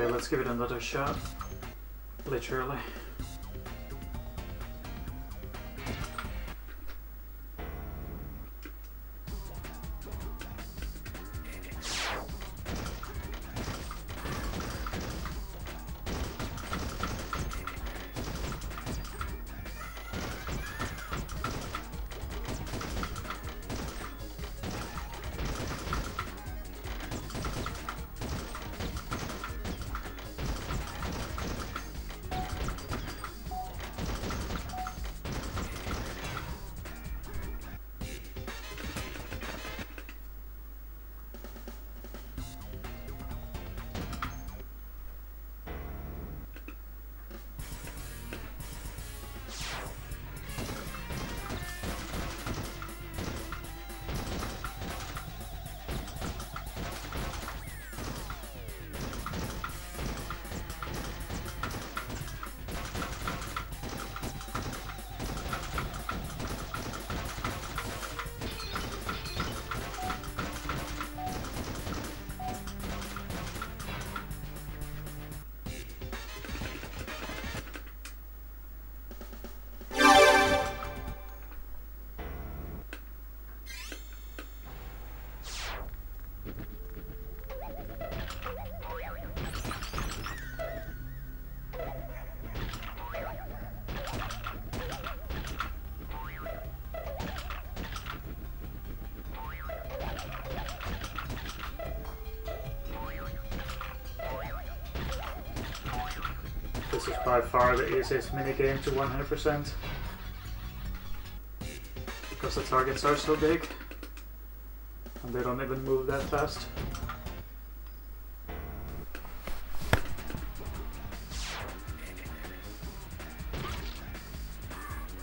Okay, let's give it another shot. Literally. This is by far the easiest minigame to 100%. Because the targets are so big. And they don't even move that fast.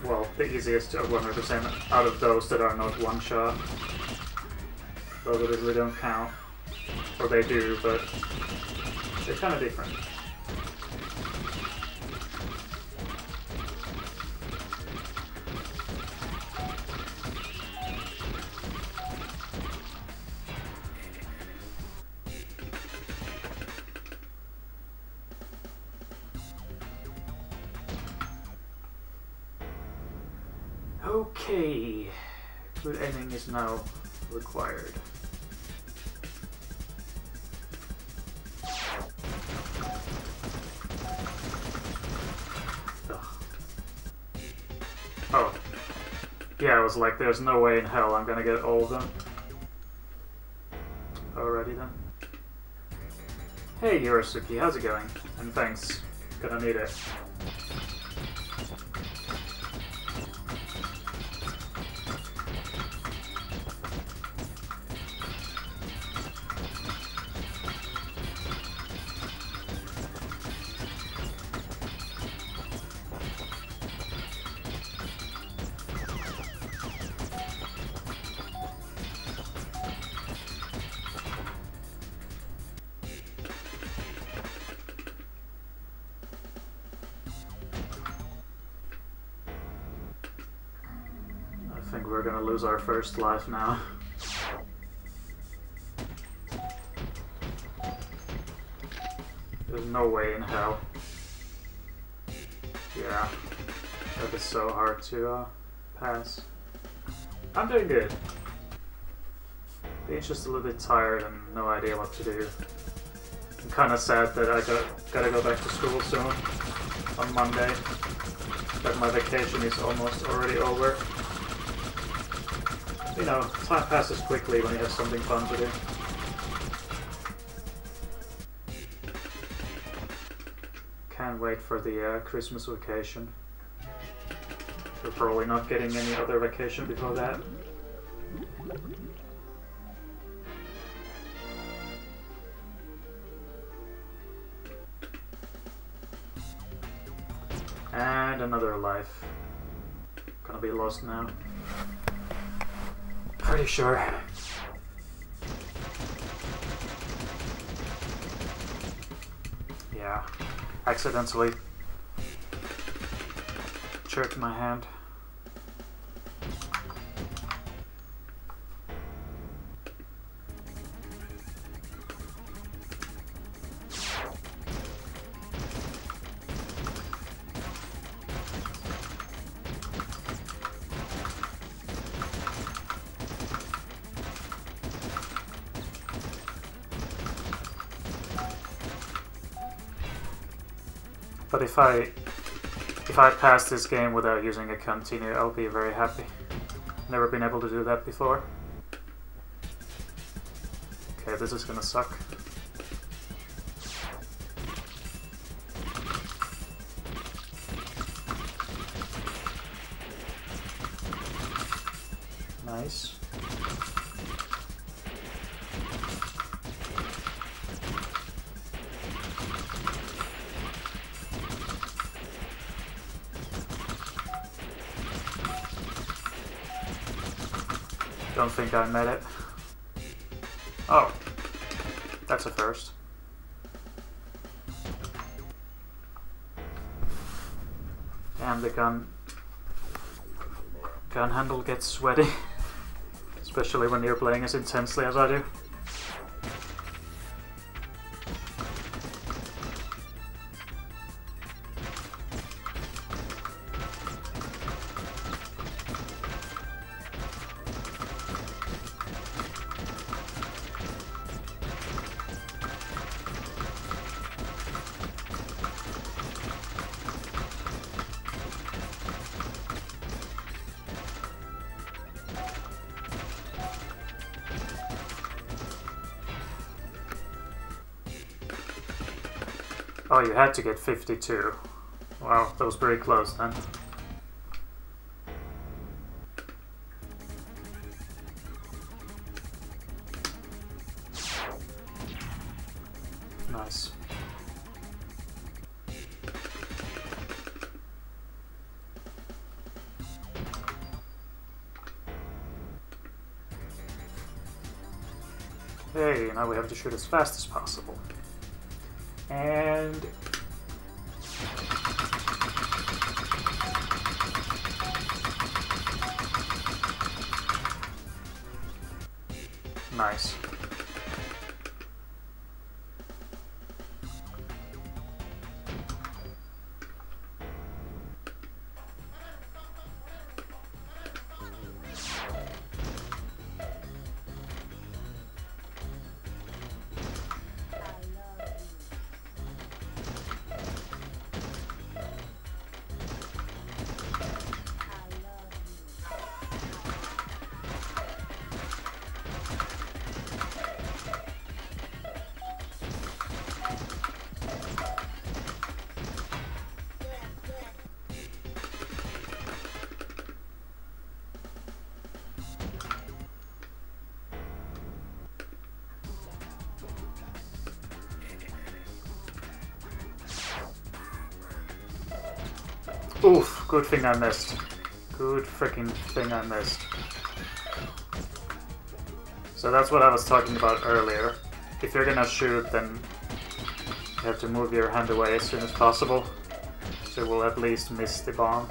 Well, the easiest to 100% out of those that are not one shot. Those obviously don't count. Or they do, but they're kind of different. Okay, good aiming is now required. Oh. Yeah, I was like, there's no way in hell I'm gonna get all of them. Alrighty then. Hey Yorisuke, how's it going? And thanks. Gonna need it. We're gonna lose our first life now. There's no way in hell. Yeah. That is so hard to uh, pass. I'm doing good. Being just a little bit tired and no idea what to do. I'm kind of sad that I got, gotta go back to school soon on Monday. That my vacation is almost already over. You know, time passes quickly when you have something fun to do. Can't wait for the uh, Christmas vacation. We're probably not getting any other vacation before that. And another life. Gonna be lost now. Pretty sure. Yeah. Accidentally jerked my hand. But if I if I pass this game without using a continue, I'll be very happy. Never been able to do that before. Okay, this is gonna suck. Don't think I met it. Oh. That's a first. And the gun gun handle gets sweaty. Especially when you're playing as intensely as I do. Oh, you had to get 52. Wow, that was very close then. Nice. Hey, now we have to shoot as fast as possible. And nice. Oof, good thing I missed. Good freaking thing I missed. So that's what I was talking about earlier. If you're gonna shoot, then you have to move your hand away as soon as possible. So we'll at least miss the bomb.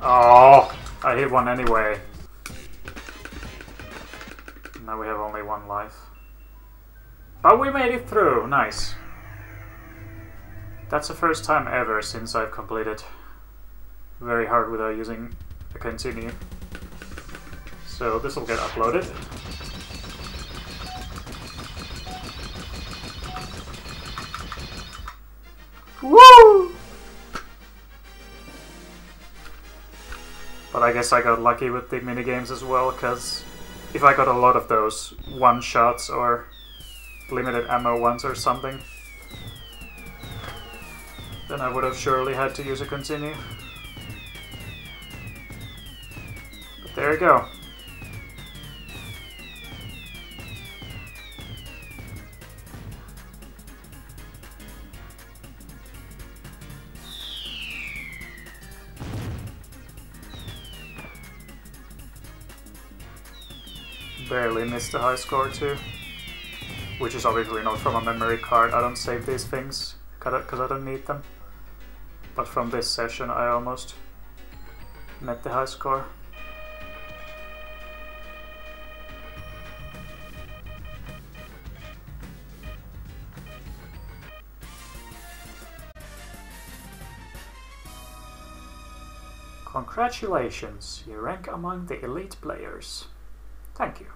Oh, I hit one anyway. Now we have only one life. But we made it through, nice. That's the first time ever since I've completed very hard without using a continue. So this will get uploaded. Woo! But I guess I got lucky with the minigames as well, because if I got a lot of those one-shots or limited ammo ones or something, then I would have surely had to use a continue. But there you go. Barely missed a high score too. Which is obviously not from a memory card, I don't save these things because I don't need them. But from this session I almost met the high score. Congratulations, you rank among the elite players. Thank you.